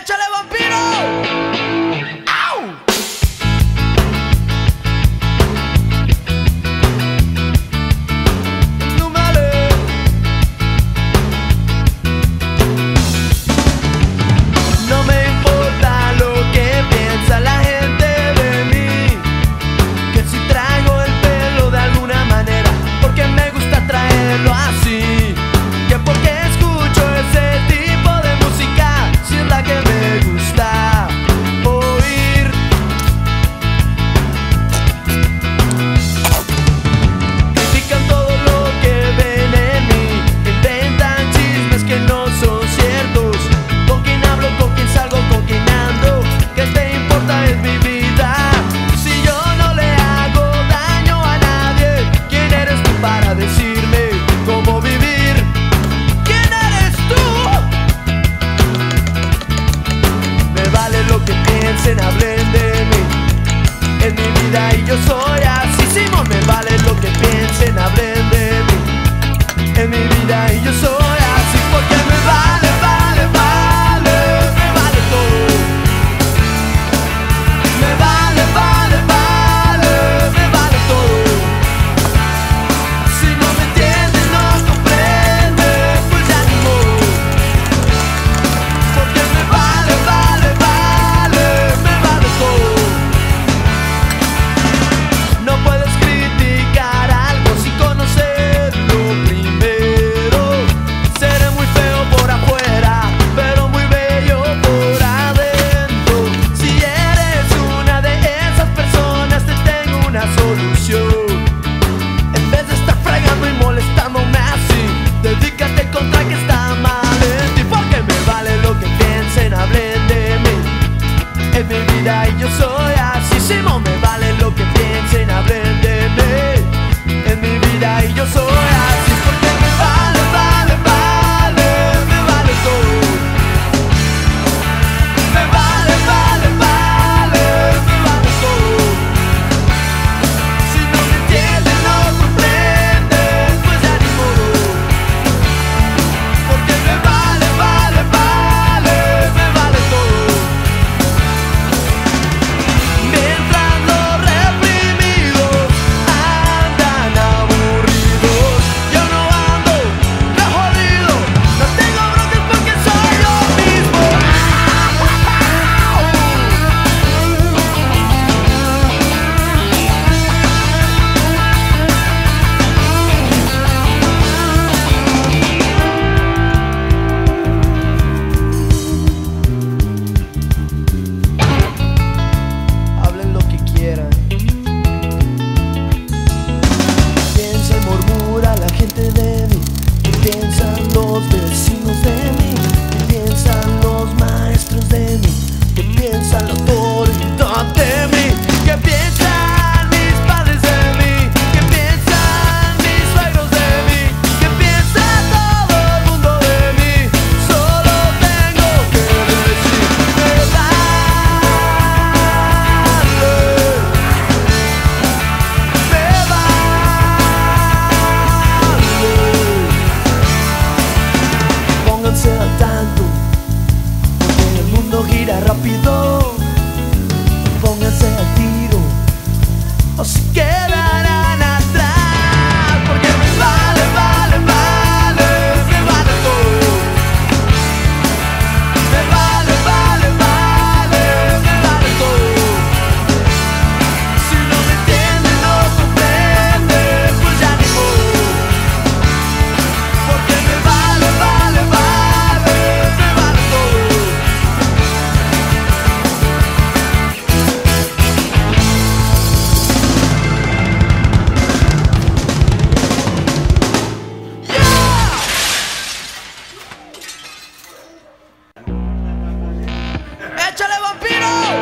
¡Échale vampiro! Gira rápido. ¡Échale vampiro!